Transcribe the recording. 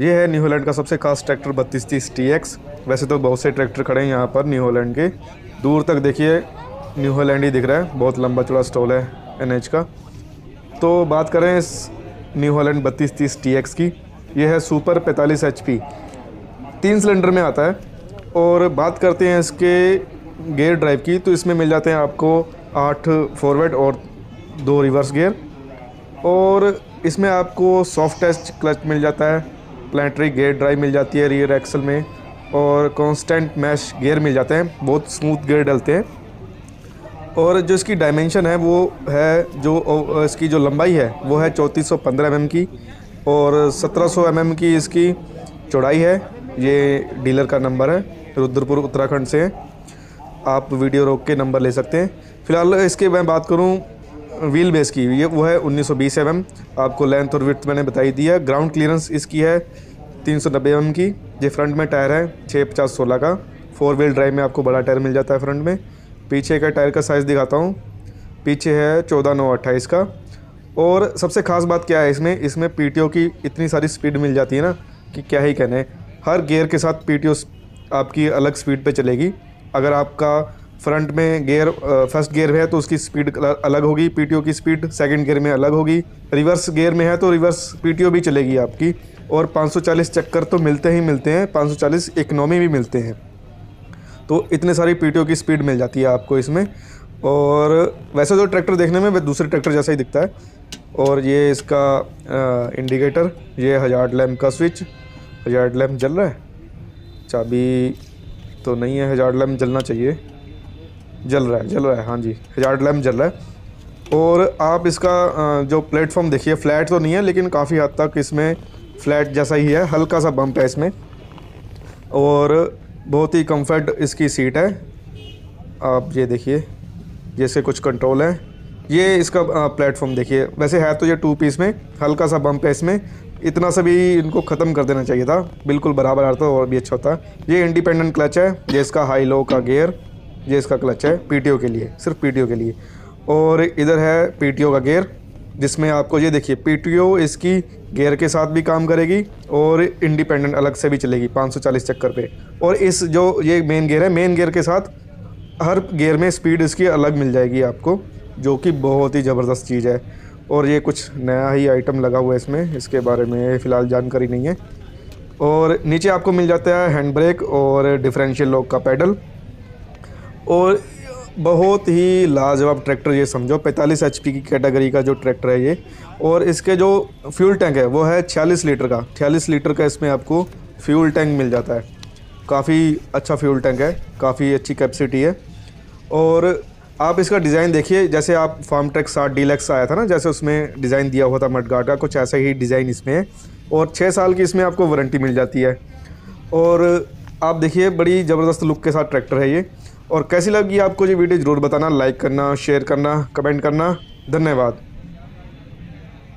ये है new Holland का सबसे खास ट्रैक्टर, बत्तीस तीस टी एक्स वैसे तो बहुत से ट्रैक्टर खड़े हैं यहाँ पर न्यू हॉलैंड के। दूर तक देखिए, न्यू हॉलैंड ही दिख रहा है। बहुत लंबा चौड़ा स्टॉल है एनएच का। तो बात करें इस न्यू हॉलैंड बत्तीस तीस टी एक्स की। यह है सुपर पैंतालीस एच पी तीन सिलेंडर में आता है। और बात करते हैं इसके गेयर ड्राइव की तो इसमें मिल जाते हैं आपको आठ फॉरवर्ड और दो रिवर्स गियर और इसमें आपको सॉफ्ट टच क्लच मिल जाता है। प्लांटरी गेयर ड्राइव मिल जाती है रियर एक्सल में और कांस्टेंट मैश गेयर मिल जाते हैं। बहुत स्मूथ गेयर डलते हैं। और जो इसकी डायमेंशन है, वो है जो, इसकी जो लंबाई है, वो है चौंतीस सौ एम की और सत्रह सौ एम की इसकी चौड़ाई है। ये डीलर का नंबर है, रुद्रपुर, उत्तराखंड से। आप वीडियो रोक के नंबर ले सकते हैं। फ़िलहाल इसके मैं बात करूँ व्हील बेस की। ये वो है 1920 सौ mm आपको लेंथ और विथ मैंने बताई दी है। ग्राउंड क्लियरेंस इसकी है 390 सौ नब्बे एम की, ये फ्रंट में टायर है छः पचास सोलह का। फोर व्हील ड्राइव में आपको बड़ा टायर मिल जाता है फ्रंट में। पीछे का टायर का साइज़ दिखाता हूँ। पीछे है चौदह नौ अट्ठाईस का। और सबसे ख़ास बात क्या है इसमें? इसमें पीटीओ की इतनी सारी स्पीड मिल जाती है ना, कि क्या ही कहने। हर गेयर के साथ पीटीओ आपकी अलग स्पीड पर चलेगी। अगर आपका फ्रंट में गियर फ़र्स्ट गियर में है तो उसकी स्पीड अलग होगी। पीटीओ की स्पीड सेकंड गियर में अलग होगी। रिवर्स गियर में है तो रिवर्स पीटीओ भी चलेगी आपकी। और 540 चक्कर तो मिलते ही मिलते हैं 540 इकनॉमी भी मिलते हैं। तो इतने सारी पीटीओ की स्पीड मिल जाती है आपको इसमें। और वैसे तो ट्रैक्टर देखने में दूसरे ट्रैक्टर जैसा ही दिखता है। और ये इसका इंडिकेटर, ये हजार्ड लैम्प का स्विच हजार्ड लैम्प जल रहा है। चाबी तो नहीं है हजार्ड लैम्प जलना चाहिए। जल रहा है, जल रहा है हाँ जी हजार्ड लैम्प जल रहा है। और आप इसका जो प्लेटफॉर्म देखिए, फ्लैट तो नहीं है, लेकिन काफ़ी हद तक इसमें फ्लैट जैसा ही है, हल्का सा बम्प है इसमें। और बहुत ही कंफर्ट इसकी सीट है। आप ये देखिए, जैसे कुछ कंट्रोल है। ये इसका प्लेटफॉर्म देखिए। वैसे है तो ये टू पीस में, हल्का सा बम्प है इसमें। इतना सा भी इनको ख़त्म कर देना चाहिए था। बिल्कुल बराबर आता और भी अच्छा होता। ये इंडिपेंडेंट क्लच है, ये इसका हाई लो का गेयर ये इसका क्लच है पीटीओ के लिए, सिर्फ़ पीटीओ के लिए। और इधर है पीटीओ का गेयर जिसमें आपको ये देखिए पीटीओ इसकी गेयर के साथ भी काम करेगी और इंडिपेंडेंट अलग से भी चलेगी 540 चक्कर पे। और इस जो ये मेन गेयर है मेन गेयर के साथ हर गेयर में स्पीड इसकी अलग मिल जाएगी आपको, जो कि बहुत ही ज़बरदस्त चीज़ है। और ये कुछ नया ही आइटम लगा हुआ है इसमें, इसके बारे में फ़िलहाल जानकारी नहीं है। और नीचे आपको मिल जाता है हैंड ब्रेक और डिफरेंशियल लॉक का पैडल और बहुत ही लाजवाब ट्रैक्टर ये समझो 45 एच की कैटेगरी का जो ट्रैक्टर है ये। और इसके जो फ्यूल टैंक है, वो है छियालीस लीटर का। छियालीस लीटर का इसमें आपको फ्यूल टैंक मिल जाता है। काफ़ी अच्छा फ्यूल टैंक है, काफ़ी अच्छी कैपेसिटी है। और आप इसका डिज़ाइन देखिए, जैसे आप फार्म ट्रैक साठ डीलक्स आया था ना, जैसे उसमें डिज़ाइन दिया हुआ था मडगार्ड का, कुछ ऐसा ही डिज़ाइन इसमें है। और छः साल की इसमें आपको वारंटी मिल जाती है। और आप देखिए, बड़ी ज़बरदस्त लुक के साथ ट्रैक्टर है ये। और कैसी लगी आपको ये वीडियो? ज़रूर बताना लाइक करना शेयर करना कमेंट करना। धन्यवाद।